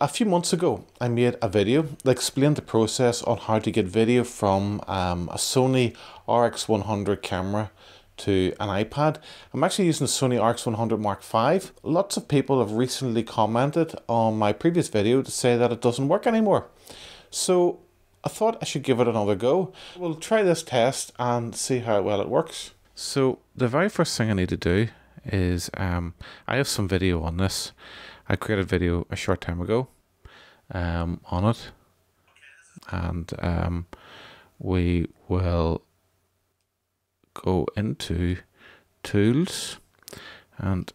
A few months ago, I made a video that explained the process on how to get video from um, a Sony RX100 camera to an iPad. I'm actually using the Sony RX100 Mark V. Lots of people have recently commented on my previous video to say that it doesn't work anymore. So I thought I should give it another go. We'll try this test and see how well it works. So the very first thing I need to do is um, I have some video on this. I created a video a short time ago um, on it, and um, we will go into tools and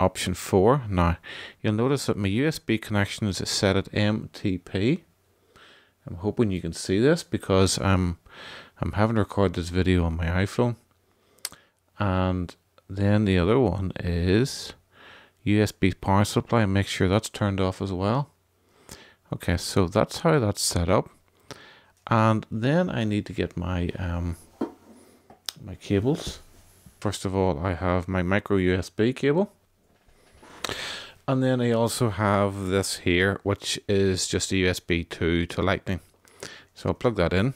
option 4 now you'll notice that my USB connection is set at MTP I'm hoping you can see this because I'm I'm having to record this video on my iPhone. And then the other one is USB power supply and make sure that's turned off as well. Okay, so that's how that's set up. And then I need to get my um, my cables. First of all, I have my micro USB cable. And then I also have this here, which is just a USB 2 to lightning. So I'll plug that in.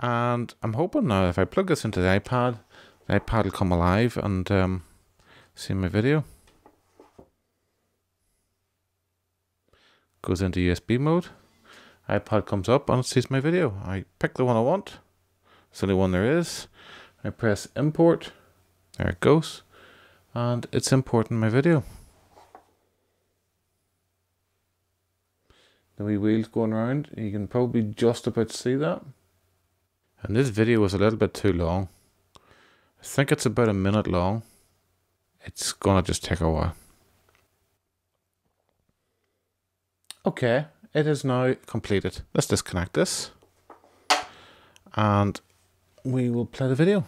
And I'm hoping now if I plug this into the iPad, the iPad will come alive and um, see my video. Goes into USB mode. iPad comes up and sees my video. I pick the one I want. It's the only one there is. I press import. There it goes. And it's importing my video. The wee wheels going around. You can probably just about see that. And this video was a little bit too long. I think it's about a minute long. It's gonna just take a while. Okay, it is now completed. Let's disconnect this. And we will play the video.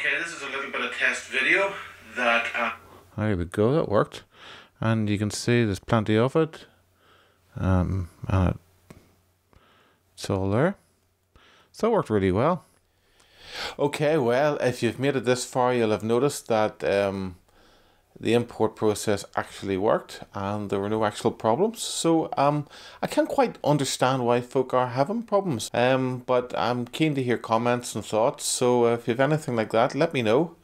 Okay, this is a little bit of test video that... Uh... There we go, that worked. And you can see there's plenty of it. Um, and it, it's all there. So it worked really well. Okay, well, if you've made it this far, you'll have noticed that um, the import process actually worked and there were no actual problems. So um, I can't quite understand why folk are having problems. Um, but I'm keen to hear comments and thoughts. So if you have anything like that, let me know.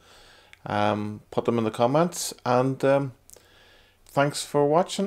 Um, put them in the comments and um, thanks for watching.